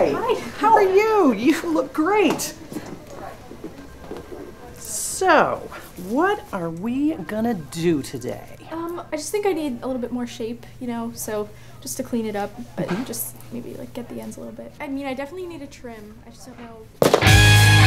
Hi. How are you? You look great. So, what are we gonna do today? Um, I just think I need a little bit more shape, you know, so just to clean it up, but mm-hmm. just maybe like get the ends a little bit. I mean, I definitely need a trim. I just don't know.